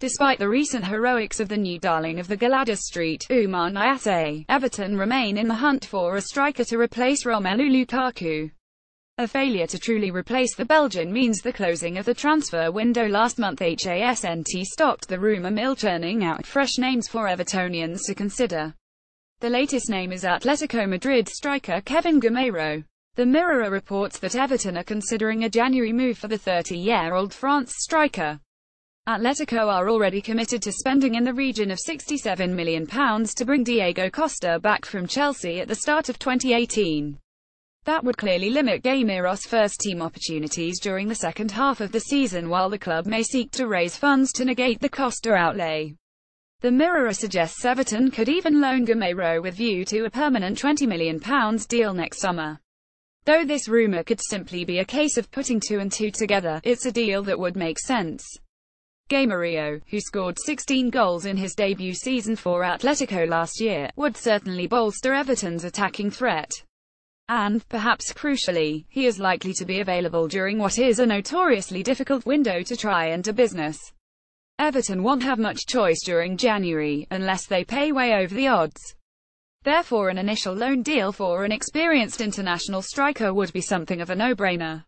Despite the recent heroics of the new darling of the Gwladys Street, Oumar Niasse, Everton remain in the hunt for a striker to replace Romelu Lukaku. A failure to truly replace the Belgian means the closing of the transfer window last month HASNT stopped the rumour mill churning out fresh names for Evertonians to consider. The latest name is Atletico Madrid striker Kevin Gameiro. The Mirror reports that Everton are considering a January move for the 30-year-old France striker. Atletico are already committed to spending in the region of £67 million to bring Diego Costa back from Chelsea at the start of 2018. That would clearly limit Gameiro's first-team opportunities during the second half of the season while the club may seek to raise funds to negate the Costa outlay. The Mirror suggests Everton could even loan Gameiro with view to a permanent £20 million deal next summer. Though this rumour could simply be a case of putting two and two together, it's a deal that would make sense. Gameiro, who scored 16 goals in his debut season for Atletico last year, would certainly bolster Everton's attacking threat. And, perhaps crucially, he is likely to be available during what is a notoriously difficult window to try and do business. Everton won't have much choice during January, unless they pay way over the odds. Therefore an initial loan deal for an experienced international striker would be something of a no-brainer.